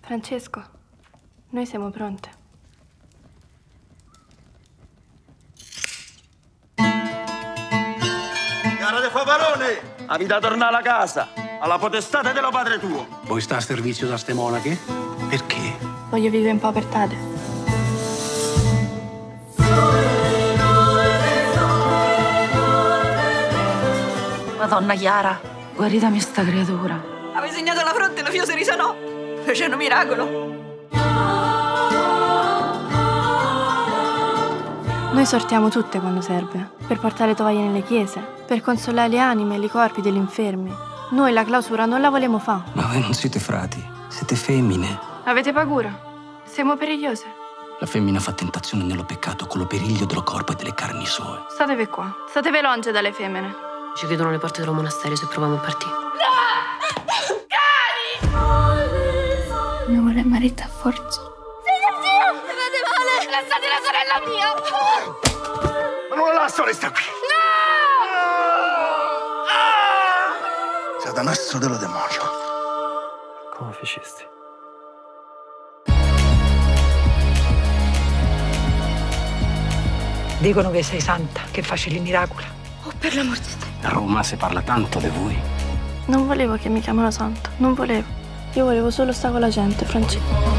Francesco, noi siamo pronte. Cara de Favarone! A vita tornare a casa, alla potestà dello padre tuo. Vuoi sta a servizio da ste monache? Perché? Voglio vivere in povertà. Madonna Chiara, guaritami sta creatura. Avevi segnato la fronte e la fiosa risanò. Facendo un miracolo. Noi sortiamo tutte quando serve, per portare tovaglie nelle chiese, per consolare le anime e i corpi degli infermi. Noi la clausura non la volemo fare. Ma voi non siete frati, siete femmine. Avete paura? Siamo perigliose. La femmina fa tentazione nello peccato con lo periglio dello corpo e delle carni sue. Statevi qua. Statevi longe dalle femmine. Ci chiudono le porte del monastero se proviamo a partire. Mi vuole marito a forza. Ma non la lascio resta qui. No! Satanasso dello demonio. Come facesti? Dicono che sei santa, che facevi miracoli. Oh, per l'amor di Dio. A Roma si parla tanto di voi. Non volevo che mi chiamano santo. Non volevo. Io volevo solo stare con la gente, Francesco.